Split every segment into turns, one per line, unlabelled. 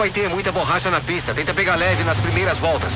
Vai ter muita borracha na pista. Tenta pegar leve nas primeiras voltas.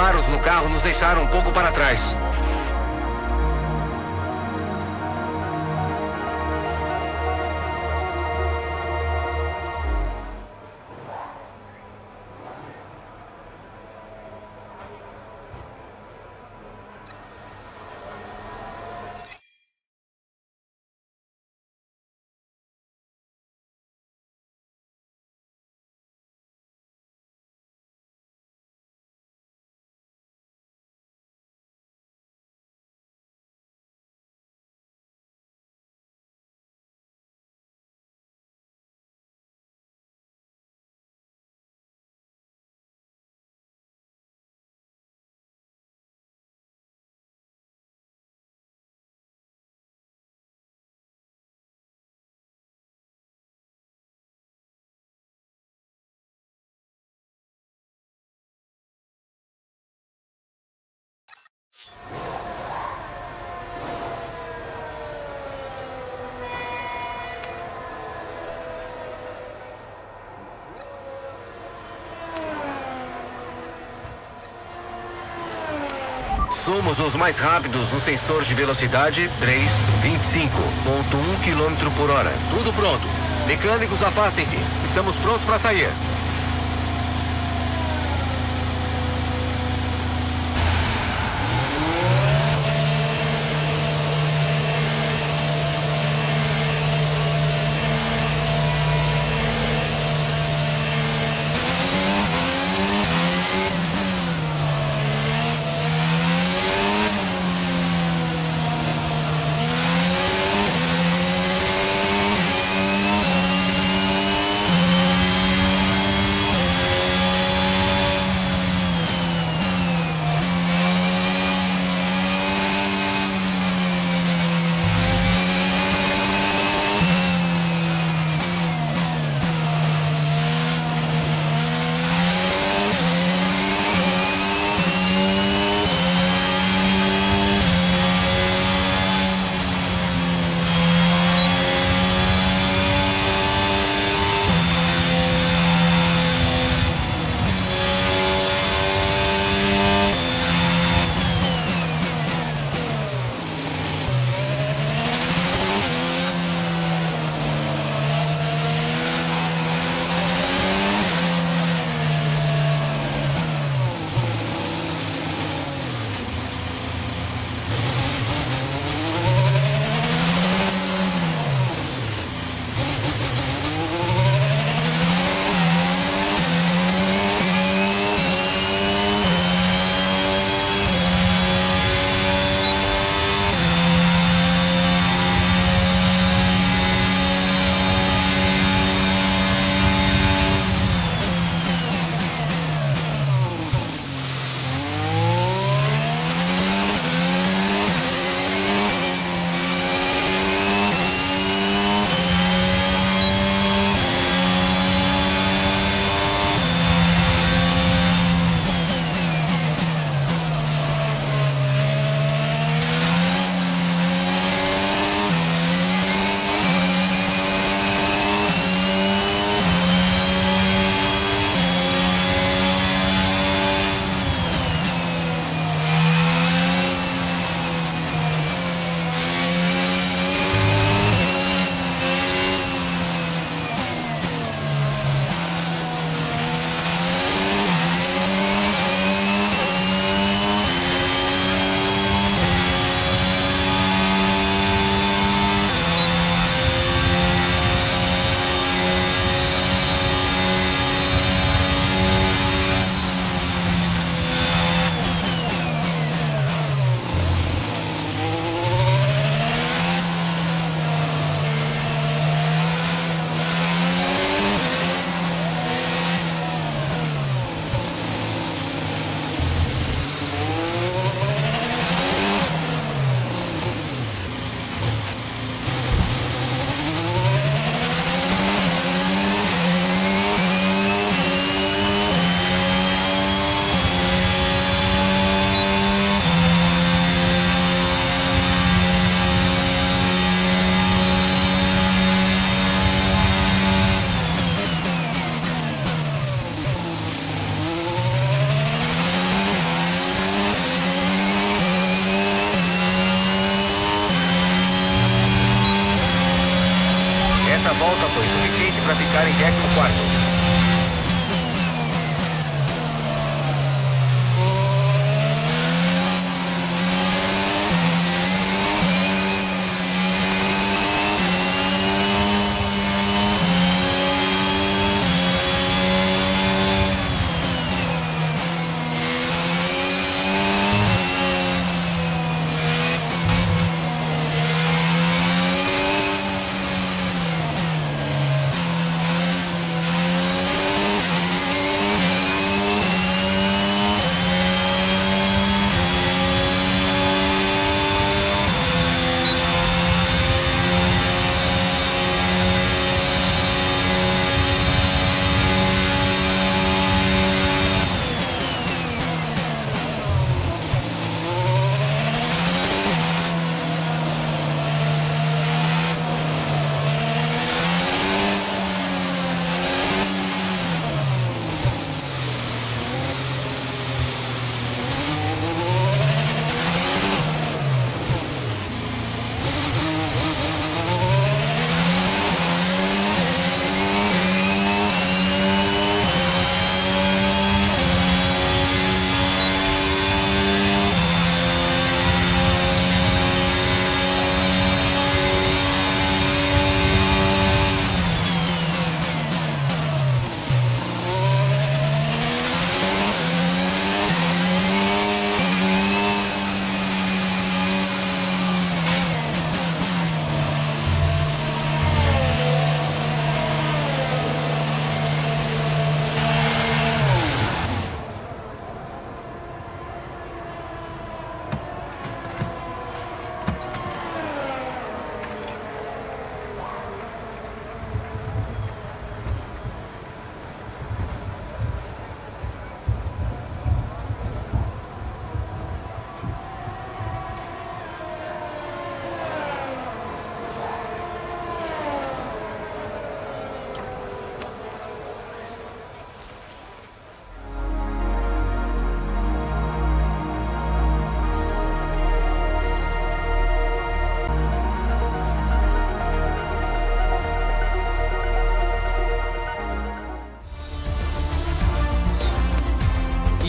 Os reparos no carro nos deixaram um pouco para trás. Somos os mais rápidos no sensor de velocidade 325.1 km por hora. Tudo pronto. Mecânicos, afastem-se. Estamos prontos para sair. Foi suficiente para ficar em 14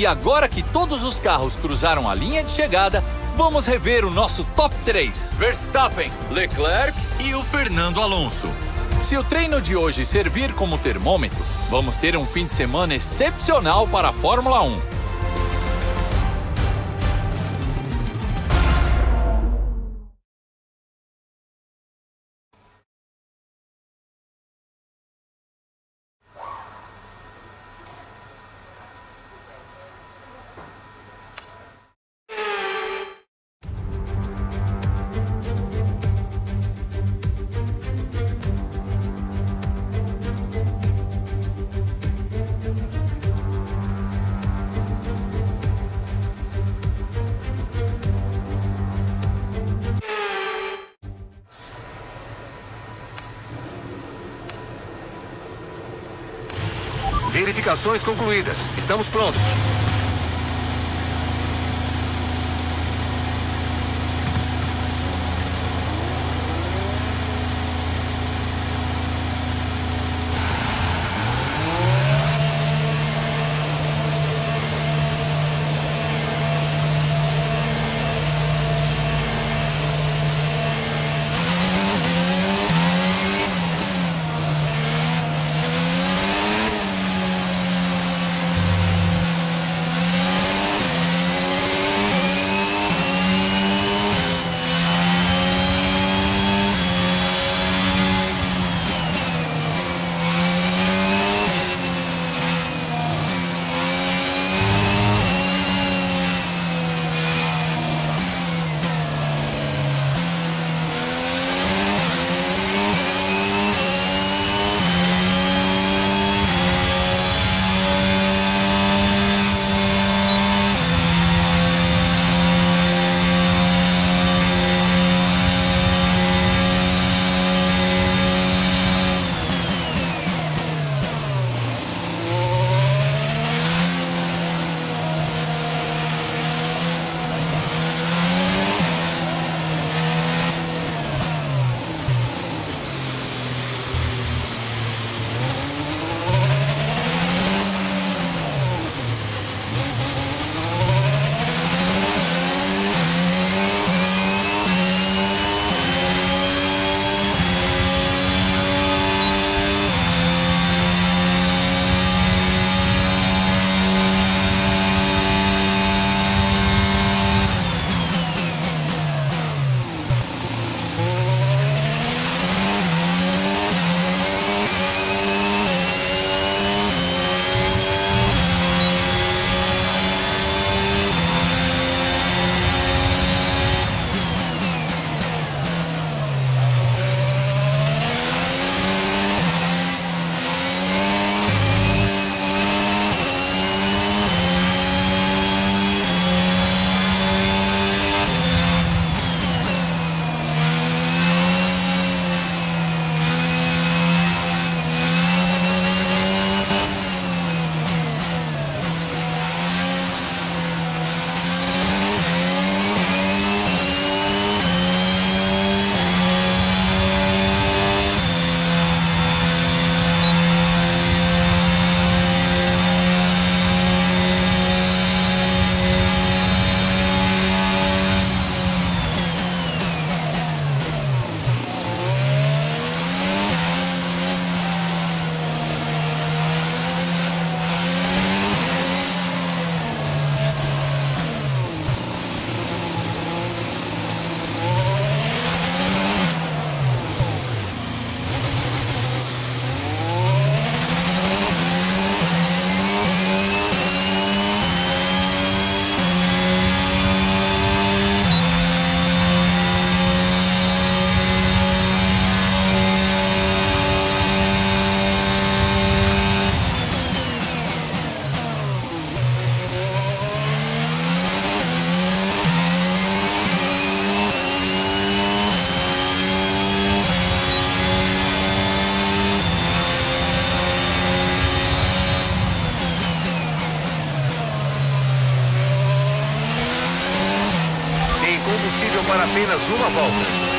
E agora que todos os carros cruzaram a linha de chegada, vamos rever o nosso top 3: Verstappen, Leclerc e o Fernando Alonso. Se o treino de hoje servir como termômetro, vamos ter um fim de semana excepcional para a Fórmula 1.
Verificações concluídas. Estamos prontos. Apenas uma volta.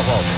Volta.